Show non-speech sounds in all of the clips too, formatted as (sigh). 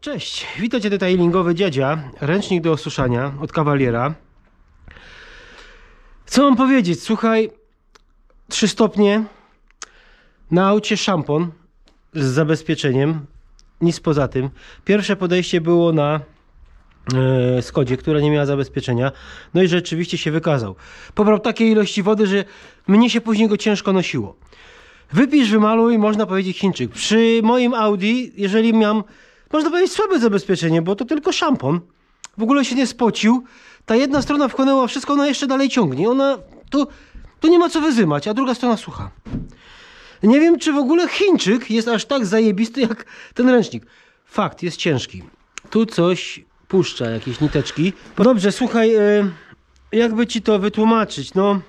Cześć, witajcie detailingowy dziadzia, ręcznik do osuszania od kawaliera. Co mam powiedzieć? Słuchaj, 3 stopnie, na aucie szampon z zabezpieczeniem, nic poza tym. Pierwsze podejście było na e, Skodzie, która nie miała zabezpieczenia. No i rzeczywiście się wykazał. Pobrał takiej ilości wody, że mnie się później go ciężko nosiło. Wypisz, wymaluj, można powiedzieć Chińczyk. Przy moim Audi, jeżeli miałem, można powiedzieć słabe zabezpieczenie, bo to tylko szampon, w ogóle się nie spocił, ta jedna strona wchłonęła wszystko, ona jeszcze dalej ciągnie. Ona, tu, tu nie ma co wyzymać, a druga strona sucha. Nie wiem, czy w ogóle Chińczyk jest aż tak zajebisty jak ten ręcznik. Fakt, jest ciężki. Tu coś puszcza, jakieś niteczki. Dobrze, słuchaj, e, jakby ci to wytłumaczyć, no...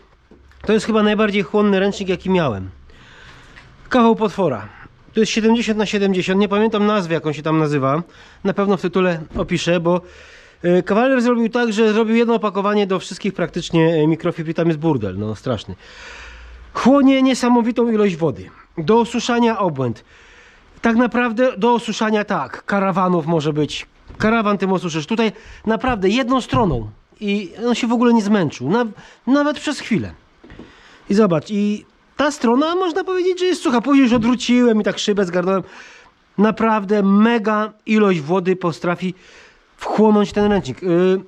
To jest chyba najbardziej chłonny ręcznik, jaki miałem. Kawał potwora. To jest 70 na 70 nie pamiętam nazwy, jak on się tam nazywa. Na pewno w tytule opiszę, bo e, kawaler zrobił tak, że zrobił jedno opakowanie do wszystkich praktycznie e, mikrofibr i tam jest burdel, no straszny. Chłonie niesamowitą ilość wody. Do osuszania obłęd. Tak naprawdę do osuszania tak, karawanów może być. Karawan tym osuszysz. Tutaj naprawdę jedną stroną i on się w ogóle nie zmęczył. Na, nawet przez chwilę. I zobacz, i ta strona można powiedzieć, że jest sucha. Później już odwróciłem i tak szybę zgarnąłem. Naprawdę mega ilość wody potrafi wchłonąć ten ręcznik. Yy,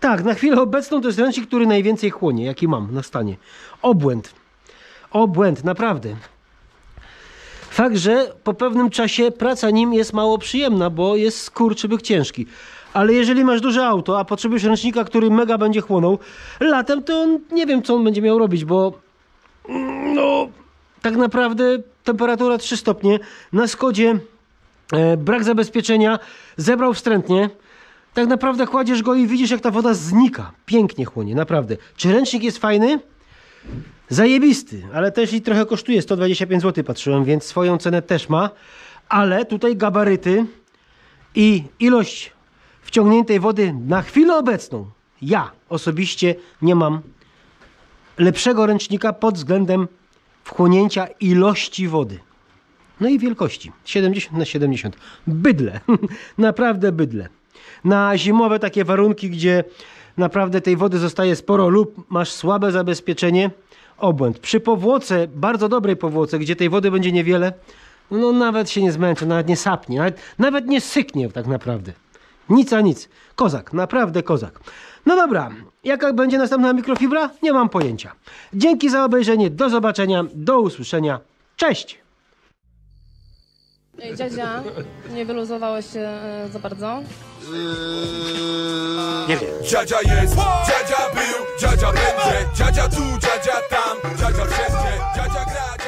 tak, na chwilę obecną to jest ręcznik, który najwięcej chłonie, jaki mam na stanie. Obłęd. Obłęd, naprawdę. Fakt, że po pewnym czasie praca nim jest mało przyjemna, bo jest skurczybyk ciężki. Ale jeżeli masz duże auto, a potrzebujesz ręcznika, który mega będzie chłonął, latem to on, nie wiem, co on będzie miał robić, bo no, tak naprawdę temperatura 3 stopnie, na Skodzie e, brak zabezpieczenia, zebrał wstrętnie. Tak naprawdę kładziesz go i widzisz, jak ta woda znika. Pięknie chłonie, naprawdę. Czy ręcznik jest fajny? Zajebisty, ale też i trochę kosztuje 125 zł patrzyłem, więc swoją cenę też ma. Ale tutaj gabaryty i ilość wciągniętej wody na chwilę obecną. Ja osobiście nie mam lepszego ręcznika pod względem wchłonięcia ilości wody. No i wielkości. 70 na 70. Bydle. (laughs) naprawdę bydle. Na zimowe takie warunki, gdzie naprawdę tej wody zostaje sporo lub masz słabe zabezpieczenie, obłęd. Przy powłoce, bardzo dobrej powłoce, gdzie tej wody będzie niewiele, no nawet się nie zmęczy, nawet nie sapnie, nawet, nawet nie syknie tak naprawdę. Nic a nic. Kozak, naprawdę kozak. No dobra, jaka będzie następna mikrofibra? Nie mam pojęcia. Dzięki za obejrzenie, do zobaczenia, do usłyszenia. Cześć! Ej, dziadzia, nie wyluzowałeś się e, za bardzo? Nie wiem. Dziadzia jest, dziadzia był, dziadzia będzie Dziadzia tu, dziadzia tam, dziadzia wszędzie Dziadzia gra,